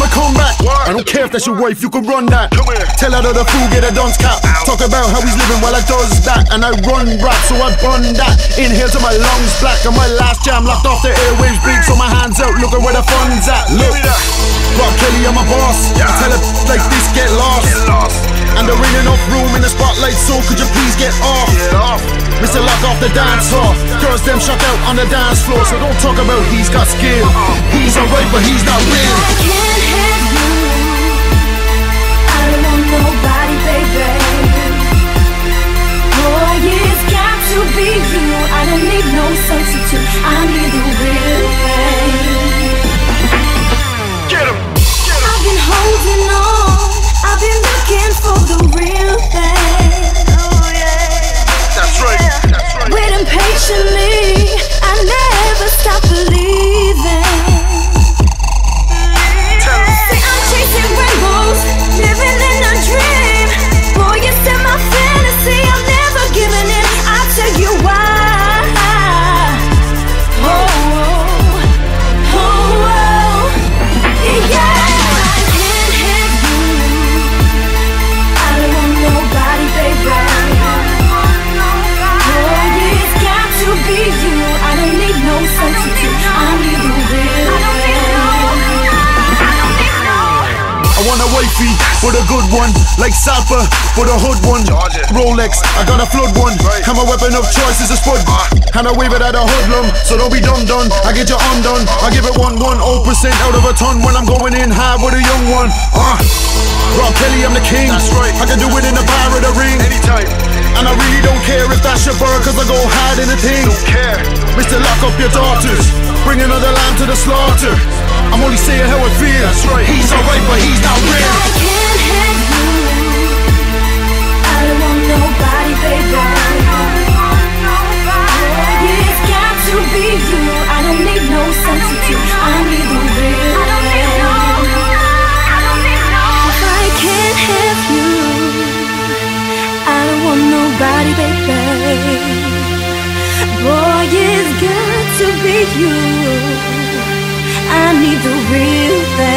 I'ma come back. I don't care if that's your wife, you can run that. Come here. Tell her that the fool get a dunce cap. Talk about how he's living while I does that. And I run rap, so I bun that. Inhale till my lungs black. And my last jam locked off the airwaves big. So my hands out, looking where the fun's at. Look, Rob Kelly, I'm a boss. I tell it like this, get lost. Get lost. And there ain't enough room in the spotlight, so could you please get off? Get off. Mr. Lock off the dance floor. Girls them shut out on the dance floor, so don't talk about he's got skill. Uh-huh. He's alright, but he's not real. Waiting want a wifey, but a good one. Like Salpa, for the hood one. Rolex, I got a flood one. And my weapon of choice is a spud. And I wave it at a hoodlum, so don't be dumb done. I get you undone. I give it one one oh percent out of a ton when I'm going in high with a young one. Uh. Rob Kelly, I'm the king. That's right. I can do it in the bar or the ring. Anytime. And I really don't care if that's your bird, cause I go hide in the thing. Don't care. Mr. Lock up your daughters. Bring another lamb to the slaughter. I'm only saying how it feels. That's right. He's alright, but he's not real. I can't have you. I don't want nobody, baby. It's got to be you. I don't need no substitute. I need the real. I can't you, I don't want nobody, baby. Boy, it's good to be you. I need the real thing.